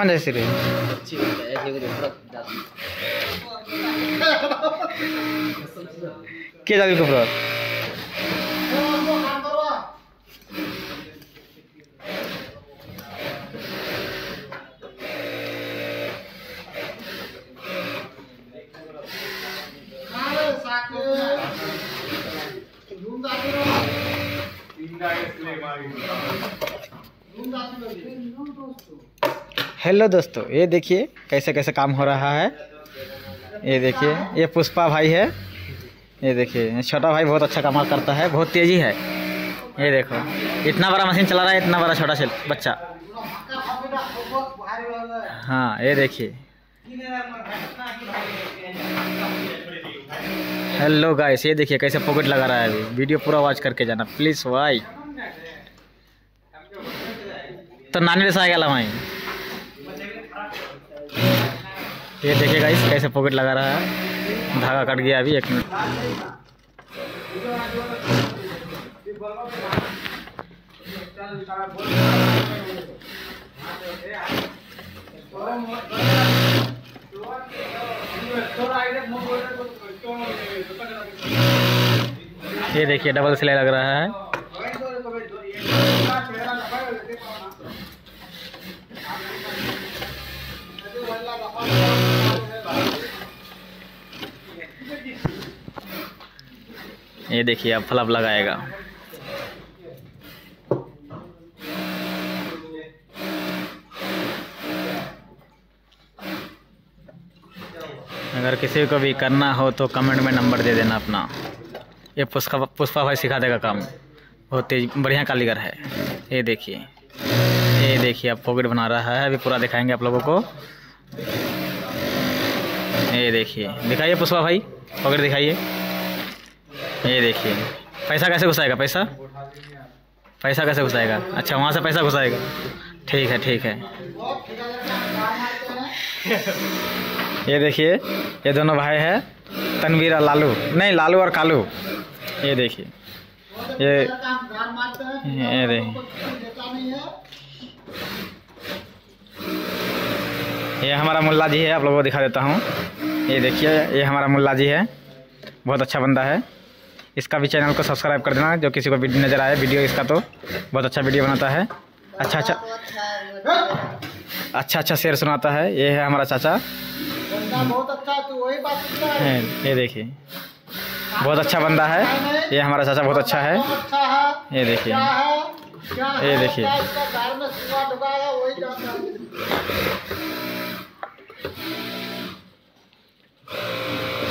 कौन जैसी रही अच्छी होता है ऐसे को थोड़ा जाती के जाती को प्रो हेलो दोस्तों, ये देखिए कैसे कैसे काम हो रहा है। ये देखिए, ये पुष्पा भाई है। ये देखिए, छोटा भाई बहुत अच्छा काम करता है, बहुत तेज़ी है। ये देखो, इतना बड़ा मशीन चला रहा है, इतना बड़ा छोटा बच्चा। हाँ ये देखिए। हेलो गाइस, ये देखिए कैसे पॉकेट लगा रहा है अभी। वीडियो पूरा वॉच करके जाना, प्लीज़ भाई। तो नानी रे आ गया भाई। ये देखिए इस कैसे पॉकेट लगा रहा है। धागा कट गया अभी, एक मिनट ये देखिए डबल सिलाई लग रहा है। ये देखिए, अब फ्लप लगाएगा। अगर किसी को भी करना हो तो कमेंट में नंबर दे देना अपना। ये पुष्पा पुष्पा भाई सिखा देगा काम। बहुत तेज, बढ़िया कारीगर है। ये देखिए। ये देखिए, अब पॉकेट बना रहा है। अभी पूरा दिखाएँगे आप लोगों को। ये देखिए। दिखाइए पुष्पा भाई। पॉकेट दिखाइए। ये देखिए। पैसा कैसे घुसाएगा? पैसा? पैसा कैसे घुसाएगा? अच्छा वहाँ से पैसा घुसाएगा। ठीक है ठीक है। ये देखिए, ये दोनों भाई है, तनवीर और लालू। नहीं, लालू और कालू। ये देखिए। ये ये देखिए। ये हमारा मुल्ला जी है, आप लोगों को दिखा देता हूँ। ये देखिए, ये हमारा मुल्ला जी है। बहुत अच्छा बंदा है। इसका भी चैनल को सब्सक्राइब कर देना, जो किसी को वीडियो नज़र आए वीडियो इसका तो बहुत अच्छा वीडियो बनाता है। अच्छा अच्छा। अच्छा अच्छा शेर सुनाता है, ये है हमारा चाचा। ये देखिए। बहुत अच्छा बंदा है, ये हमारा चाचा बहुत अच्छा है। ये देखिए। ये देखिए।